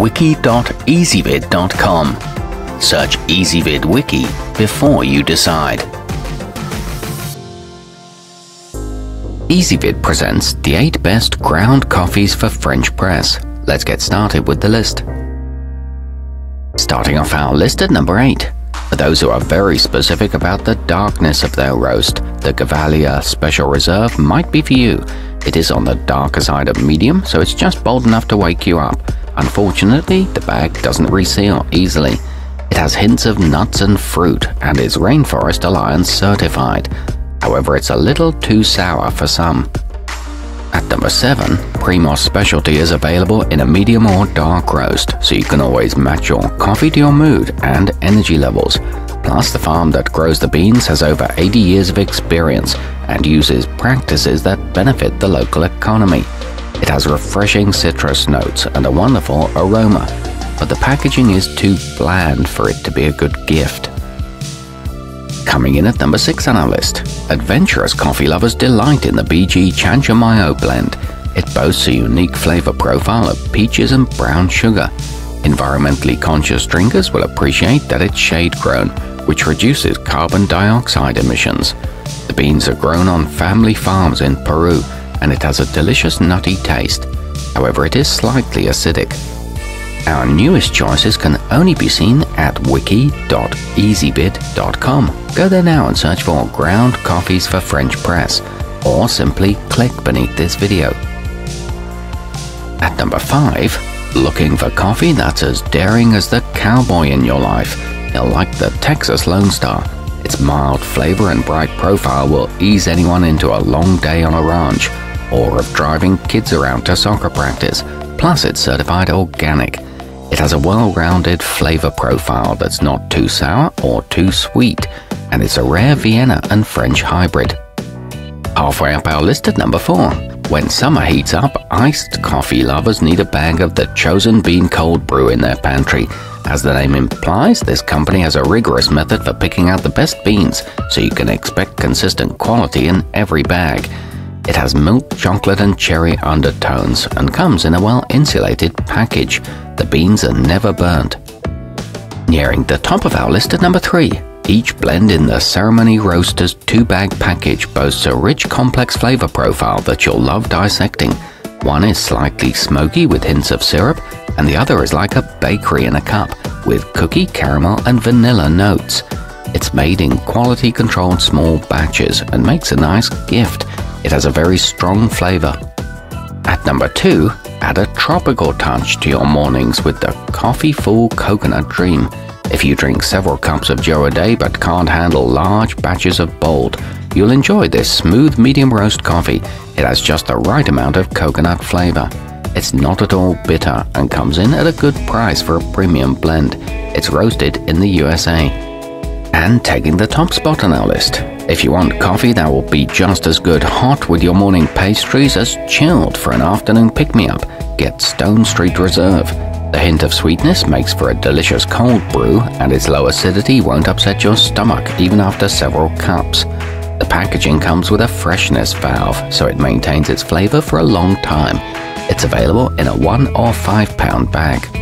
wiki.ezvid.com. Search Ezvid Wiki before you decide. Ezvid presents the 8 best ground coffees for French press. Let's get started with the list. Starting off our list at number 8. For those who are very specific about the darkness of their roast, the Gevalia Special Reserve might be for you. It is on the darker side of medium, so it's just bold enough to wake you up. Unfortunately, the bag doesn't reseal easily. It has hints of nuts and fruit and is Rainforest Alliance certified. However, it's a little too sour for some. At number 7, Primos Specialty is available in a medium or dark roast, so you can always match your coffee to your mood and energy levels. Plus, the farm that grows the beans has over 80 years of experience and uses practices that benefit the local economy. It has refreshing citrus notes and a wonderful aroma, but the packaging is too bland for it to be a good gift. Coming in at number 6 on our list, adventurous coffee lovers delight in the BG Chanchamayo blend. It boasts a unique flavor profile of peaches and brown sugar. Environmentally conscious drinkers will appreciate that it's shade grown, which reduces carbon dioxide emissions. The beans are grown on family farms in Peru, and it has a delicious nutty taste. However, it is slightly acidic. Our newest choices can only be seen at wiki.ezvid.com. Go there now and search for ground coffees for French press, or simply click beneath this video. At number 5, looking for coffee that's as daring as the cowboy in your life. You'll like the Texas Lone Star. Its mild flavor and bright profile will ease anyone into a long day on a ranch, or of driving kids around to soccer practice. Plus, it's certified organic. It has a well-rounded flavor profile that's not too sour or too sweet, and it's a rare Vienna and French hybrid. Halfway up our list at number 4. When summer heats up, iced coffee lovers need a bag of the chosen bean cold brew in their pantry. As the name implies, this company has a rigorous method for picking out the best beans, so you can expect consistent quality in every bag. It has milk, chocolate, and cherry undertones and comes in a well insulated package. The beans are never burnt. Nearing the top of our list at number 3. Each blend in the Ceremony Roasters 2 bag package boasts a rich, complex flavor profile that you'll love dissecting. One is slightly smoky with hints of syrup, and the other is like a bakery in a cup with cookie, caramel, and vanilla notes. It's made in quality controlled small batches and makes a nice gift. It has a very strong flavor. At number 2, add a tropical touch to your mornings with the Coffee Fool Coconut Dream. If you drink several cups of Joe a day but can't handle large batches of bold, you'll enjoy this smooth medium roast coffee. It has just the right amount of coconut flavor. It's not at all bitter and comes in at a good price for a premium blend. It's roasted in the USA. And taking the top spot on our list. If you want coffee that will be just as good hot with your morning pastries as chilled for an afternoon pick-me-up, get Stone Street Reserve. The hint of sweetness makes for a delicious cold brew, and its low acidity won't upset your stomach even after several cups. The packaging comes with a freshness valve, so it maintains its flavor for a long time. It's available in a 1 or 5 pound bag.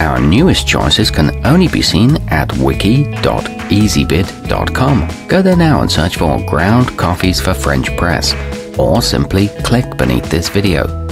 Our newest choices can only be seen at wiki.ezvid.com. Go there now and search for ground coffees for French press, or simply click beneath this video.